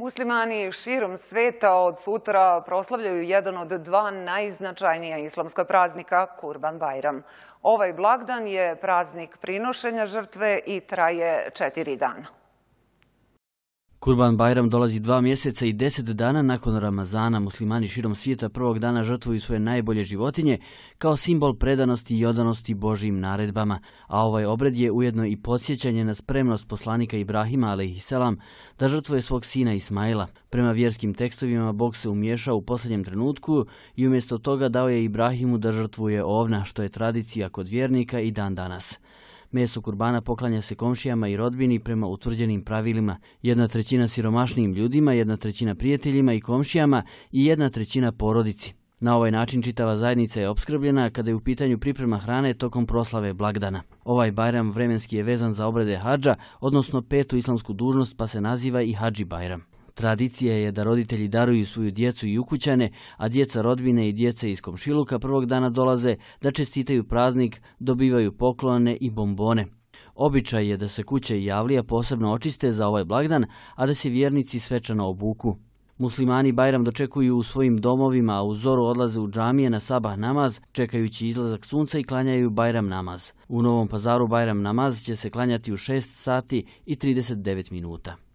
Muslimani širom sveta od sutra proslavljaju jedan od dva najznačajnija islamska praznika, Kurban Bajram. Ovaj blagdan je praznik prinošenja žrtve i traje četiri dana. Kurban Bajram dolazi dva mjeseca i deset dana nakon Ramazana. Muslimani širom svijeta prvog dana žrtvuju svoje najbolje životinje kao simbol predanosti i odanosti Božijim naredbama. A ovaj obred je ujedno i podsjećanje na spremnost poslanika Ibrahima, a.s. da žrtvuje svog sina Ismaila. Prema vjerskim tekstovima, Bog se umješao u posljednjem trenutku i umjesto toga dao je Ibrahimu da žrtvuje ovna, što je tradicija kod vjernika i dan danas. Meso kurbana poklanja se komšijama i rodbini prema utvrđenim pravilima. Jedna trećina siromašnijim ljudima, jedna trećina prijateljima i komšijama i jedna trećina porodici. Na ovaj način čitava zajednica je obskrbljena kada je u pitanju priprema hrane tokom proslave blagdana. Ovaj bajram vremenski je vezan za obrede hađa, odnosno petu islamsku dužnost pa se naziva i hađi bajram. Tradicija je da roditelji daruju svoju djecu i ukućane, a djeca rodbine i djece iz komšiluka prvog dana dolaze da čestitaju praznik, dobivaju poklone i bombone. Običaj je da se kuće i javlija posebno očiste za ovaj blagdan, a da se vjernici svečano obuku. Muslimani Bajram dočekuju u svojim domovima, a u zoru odlaze u džamije na sabah namaz, čekajući izlazak sunca i klanjaju Bajram namaz. U Novom pazaru Bajram namaz će se klanjati u 6 sati i 39 minuta.